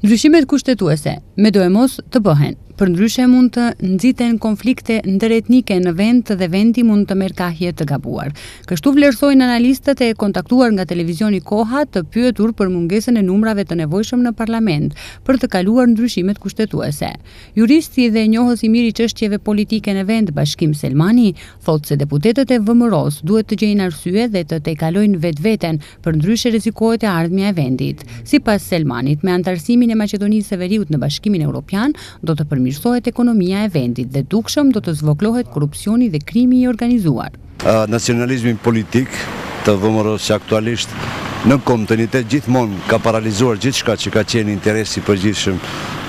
Ndryshimet kushtetuese, medoemos, të bëhen. Përndryshe mund të nxiten konflikte ndëretnike në vend dhe vendi mund të marrë kahje të gabuar. Kështu vlerësojnë analistët e kontaktuar nga Televizioni Koha të pyetur për mungesën e numrave të nevojshëm në parlament për të kaluar ndryshimet kushtetuese. Juristi dhe njohës i mirë i çështjeve politike në vend, Bashkim Selmani, thotë se deputetët e VMRO-së duhet të gjejnë arsye dhe të tejkalojnë vetveten Përndryshe rrezikohet e ardhmja e vendit. Sipas Selmanit, me anëtarësimin e Maqedonisë së Veriut në Bashkimin Europian, do të përmirësohet ekonomia e vendit dhe dukshëm do të zvogëlohet korrupsioni dhe krimi i organizuar. Nacionalizmi politik të VMRO-së që aktualisht në kontinuitet gjithmonë ka paralizuar gjithçka që ka qenë interesi i përgjithshëm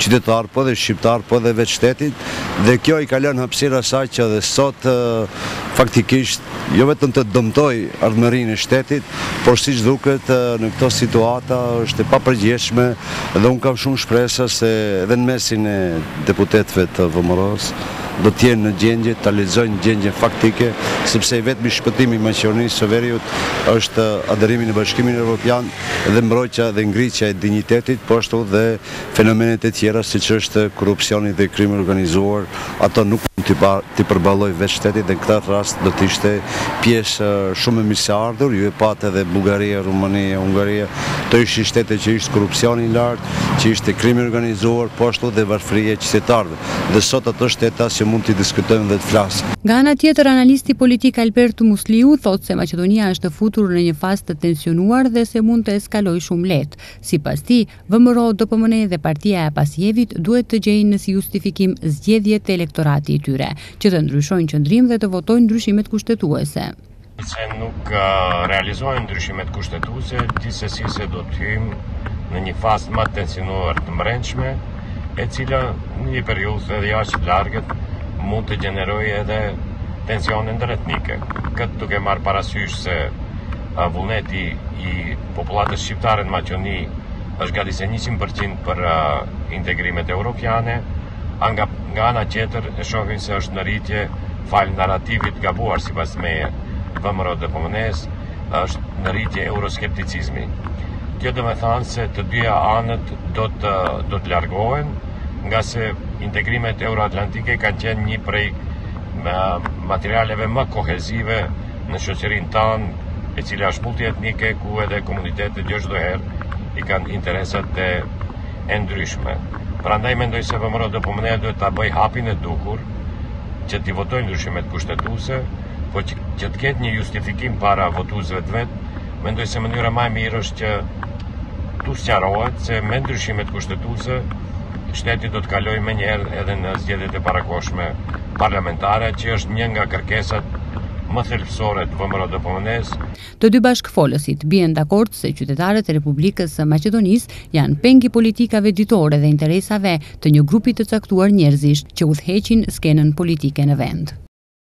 qytetar po dhe shqiptar po dhe vetë shtetit dhe kjo i ka lënë hapësirë asaj që edhe sot faktikisht jo vetëm të dëmtojë ardhmërinë e shtetit, por siç duket në këto situata është e papërgjegjshme dhe unë kam shumë shpresa se edhe në mesin e deputetëve të VMRO-së do të jenë në gjendje ta lexojnë gjendjen faktike, sepse i vetmi shpëtim i Maqedonisë së Veriut është aderimi në Bashkimin Evropian dhe mbrojtja dhe ngritja e dinjitetit, po ashtu dhe Fenomenet e tjera siç është korrupsioni dhe krimi i organizuar, ato nuk mund t'i përballojë vetë shteti dhe në këtë rast do të ishte pjesë shumë e mirëseardhur, ju e patë edhe Bullgaria, Rumania, Hungaria, të ishin shtete që ishte korrupsioni i lartë, që ishte krimi i organizuar, po ashtu dhe varfëria e qytetarëve. Dhe sot ato shtete as që mund t'i diskutojmë dhe të flasim. Nga ana tjetër, analisti politik Albert Musliu thotë se Maqedonia është futur në një fazë të tensionuar dhe se mund të eskalojë shumë lehtë. Sipas tij, VMRO-DPMNE dhe partia e Apasievit duhet të gjejnë njëfarë justifikimi, zgjidhje te elektorati i tyre, që të ndryshojnë qëndrim dhe të votojnë ndryshimet kushtetuese. Nëse nuk realizohen ndryshimet kushtetuese, gjithsesi se do të hyjmë në një fazë më të tensionuar të brendshme, e cila në një periudhë jo edhe aq të largët mund të gjenerojë edhe tensione ndëretnike. Këtë duke marrë parasysh se vullneti i popullatës shqiptare në Maqedoni është gati se 100% për integrimet europiane, a nga, nga ana tjetër e shohin se është në rritje falë narrativit të gabuar sipas meje të VMRO-DPMNE-së, është në rritje euroskepticizmi. Kjo domethënë se të dyja anët do të, do të largohen, ngase integrimet euroatlantike kanë qenë një prej materialeve më kohezive në shoqërinë tanë, e cila është multietnike, ku edhe komunitetet jo çdo herë i kanë interesat e, e ndryshme. Prandaj mendoj se VMRO-DPMNE-ja duhet ta bëjë hapin e duhur që t'i votojnë ndryshimet kushtetuse, po që, që të ketë një justifikim para votuesve të vetë, mendoj se mënyra më e mirë është që t'u sqarohet se me ndryshimet kushtetuse shteti do të kalojë menjëherë edhe në zgjedhjet e parakohshme parlamentare që është një nga kërkesat më thelbësore të VMRO-DPMNE-së. Të dy bashkëfolësit bien dakord se qytetarët e Republikës së Maqedonisë janë peng i politikave ditore dhe interesave të një grupi të caktuar njerëzish që udhëheqin skenën politike në vend.